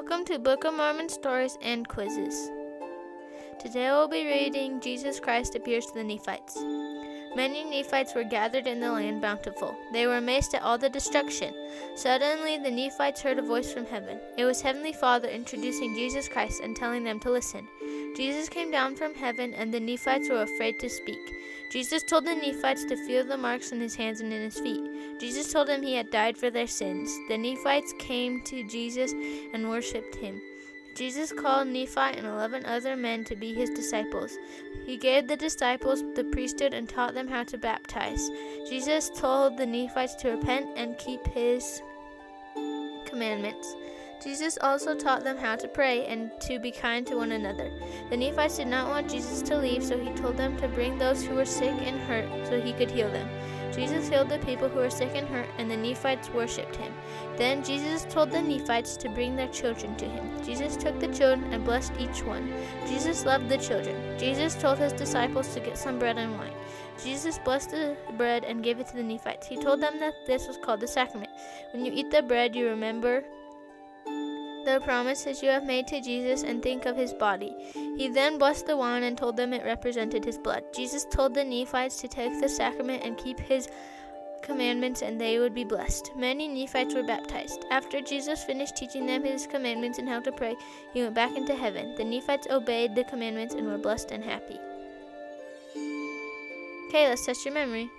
Welcome to Book of Mormon Stories and Quizzes. Today we'll be reading Jesus Christ Appears to the Nephites. Many Nephites were gathered in the land bountiful. They were amazed at all the destruction. Suddenly the Nephites heard a voice from heaven. It was Heavenly Father introducing Jesus Christ and telling them to listen. Jesus came down from heaven, and the Nephites were afraid to speak. Jesus told the Nephites to feel the marks in his hands and in his feet. Jesus told them he had died for their sins. The Nephites came to Jesus and worshipped him. Jesus called Nephi and eleven other men to be his disciples. He gave the disciples the priesthood and taught them how to baptize. Jesus told the Nephites to repent and keep his commandments. Jesus also taught them how to pray and to be kind to one another. The Nephites did not want Jesus to leave, so he told them to bring those who were sick and hurt so he could heal them. Jesus healed the people who were sick and hurt, and the Nephites worshipped him. Then Jesus told the Nephites to bring their children to him. Jesus took the children and blessed each one. Jesus loved the children. Jesus told his disciples to get some bread and wine. Jesus blessed the bread and gave it to the Nephites. He told them that this was called the sacrament. When you eat the bread, you remember the promises you have made to Jesus and think of his body. He then blessed the wine and told them it represented his blood. Jesus told the Nephites to take the sacrament and keep his commandments and they would be blessed. Many Nephites were baptized. After Jesus finished teaching them his commandments and how to pray, he went back into heaven. The Nephites obeyed the commandments and were blessed and happy. Okay, let's test your memory.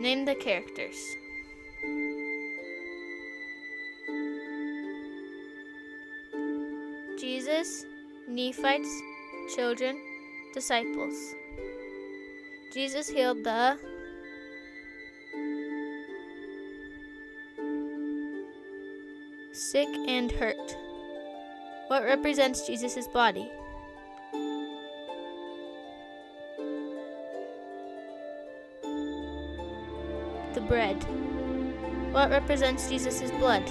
Name the characters. Jesus, Nephites, children, disciples. Jesus healed the sick and hurt. What represents Jesus' body? The bread. What represents Jesus' blood?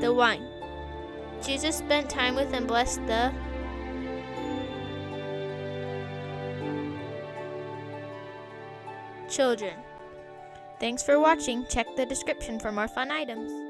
The wine. Jesus spent time with and blessed the children. Thanks for watching. Check the description for more fun items.